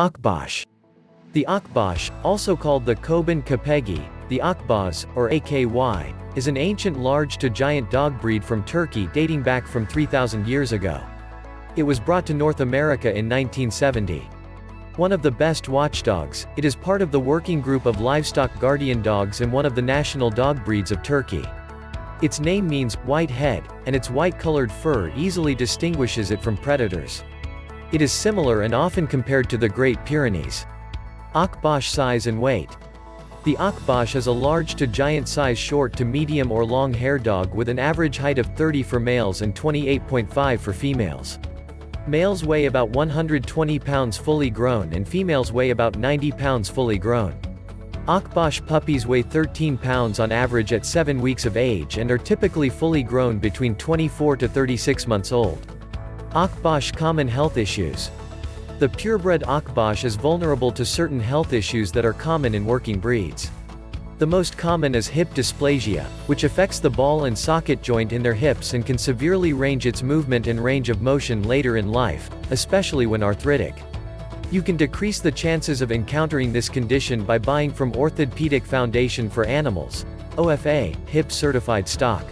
Akbash. The Akbash, also called the Coban Kopegi, the Akbas, or AKY, is an ancient large to giant dog breed from Turkey dating back from 3,000 years ago. It was brought to North America in 1970. One of the best watchdogs, it is part of the working group of livestock guardian dogs and one of the national dog breeds of Turkey. Its name means, white head, and its white-colored fur easily distinguishes it from predators. It is similar and often compared to the Great Pyrenees. Akbash size and weight. The Akbash is a large to giant size short to medium or long hair dog with an average height of 30 for males and 28.5 for females. Males weigh about 120 pounds fully grown and females weigh about 90 pounds fully grown. Akbash puppies weigh 13 pounds on average at 7 weeks of age and are typically fully grown between 24 to 36 months old. Akbash common health issues. The purebred Akbash is vulnerable to certain health issues that are common in working breeds. The most common is hip dysplasia, which affects the ball and socket joint in their hips and can severely range its movement and range of motion later in life, especially when arthritic. You can decrease the chances of encountering this condition by buying from Orthopedic Foundation for Animals, OFA, HIP certified stock.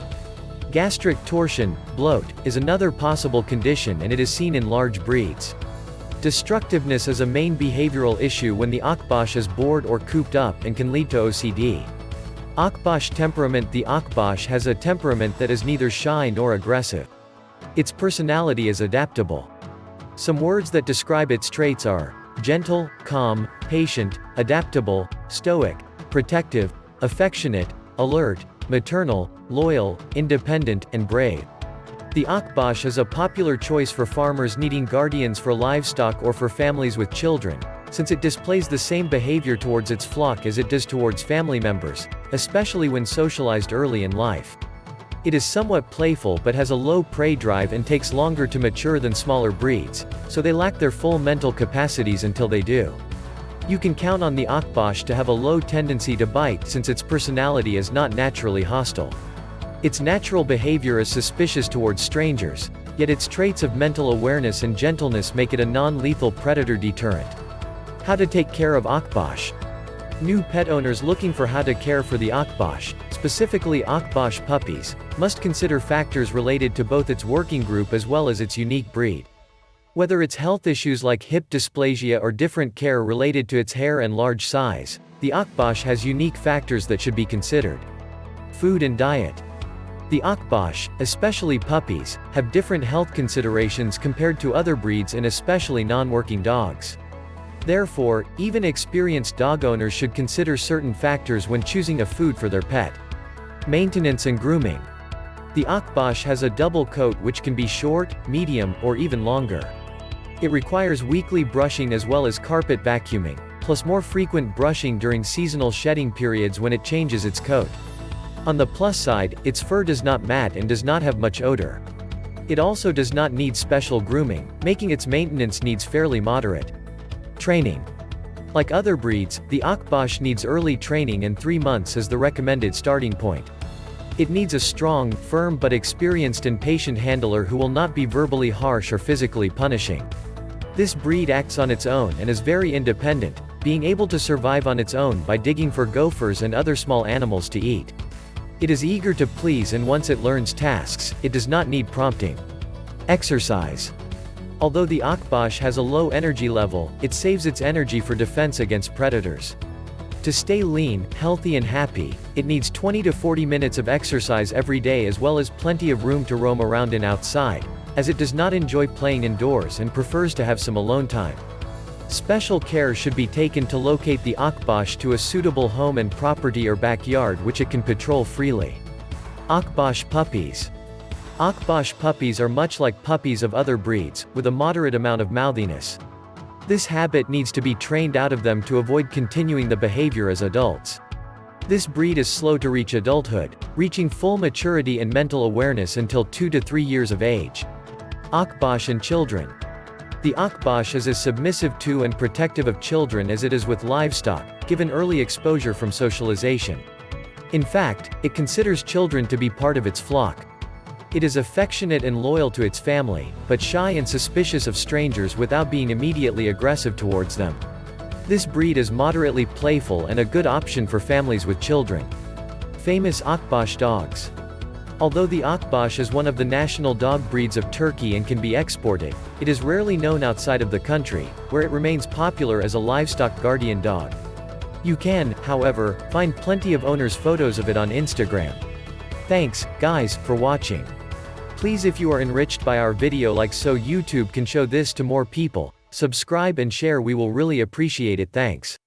Gastric torsion, bloat, is another possible condition and it is seen in large breeds. Destructiveness is a main behavioral issue when the Akbash is bored or cooped up and can lead to OCD. Akbash temperament The Akbash has a temperament that is neither shy nor aggressive. Its personality is adaptable. Some words that describe its traits are gentle, calm, patient, adaptable, stoic, protective, affectionate, alert, maternal, loyal, independent, and brave. The Akbash is a popular choice for farmers needing guardians for livestock or for families with children, since it displays the same behavior towards its flock as it does towards family members, especially when socialized early in life. It is somewhat playful but has a low prey drive and takes longer to mature than smaller breeds, so they lack their full mental capacities until they do. You can count on the Akbash to have a low tendency to bite since its personality is not naturally hostile. Its natural behavior is suspicious towards strangers, yet its traits of mental awareness and gentleness make it a non-lethal predator deterrent. How to take care of Akbash. New pet owners looking for how to care for the Akbash, specifically Akbash puppies, must consider factors related to both its working group as well as its unique breed. Whether it's health issues like hip dysplasia or different care related to its hair and large size, the Akbash has unique factors that should be considered. Food and diet. The Akbash, especially puppies, have different health considerations compared to other breeds and especially non-working dogs. Therefore, even experienced dog owners should consider certain factors when choosing a food for their pet. Maintenance and grooming. The Akbash has a double coat which can be short, medium, or even longer. It requires weekly brushing as well as carpet vacuuming, plus more frequent brushing during seasonal shedding periods when it changes its coat. On the plus side, its fur does not mat and does not have much odor. It also does not need special grooming, making its maintenance needs fairly moderate. Training. Like other breeds, the Akbash needs early training and three months is the recommended starting point. It needs a strong, firm but experienced and patient handler who will not be verbally harsh or physically punishing. This breed acts on its own and is very independent, being able to survive on its own by digging for gophers and other small animals to eat. It is eager to please and once it learns tasks, it does not need prompting. Exercise. Although the Akbash has a low energy level, it saves its energy for defense against predators. To stay lean, healthy and happy, it needs 20 to 40 minutes of exercise every day as well as plenty of room to roam around and outside, as it does not enjoy playing indoors and prefers to have some alone time. Special care should be taken to locate the Akbash to a suitable home and property or backyard which it can patrol freely. Akbash puppies. Akbash puppies are much like puppies of other breeds, with a moderate amount of mouthiness. This habit needs to be trained out of them to avoid continuing the behavior as adults. This breed is slow to reach adulthood, reaching full maturity and mental awareness until 2 to 3 years of age. Akbash and children. The Akbash is as submissive to and protective of children as it is with livestock, given early exposure from socialization. In fact, it considers children to be part of its flock. It is affectionate and loyal to its family, but shy and suspicious of strangers without being immediately aggressive towards them. This breed is moderately playful and a good option for families with children. Famous Akbash dogs. Although the Akbash is one of the national dog breeds of Turkey and can be exported, it is rarely known outside of the country, where it remains popular as a livestock guardian dog. You can, however, find plenty of owners' photos of it on Instagram. Thanks, guys, for watching. Please if you are enriched by our video like so YouTube can show this to more people, subscribe and share we will really appreciate it thanks.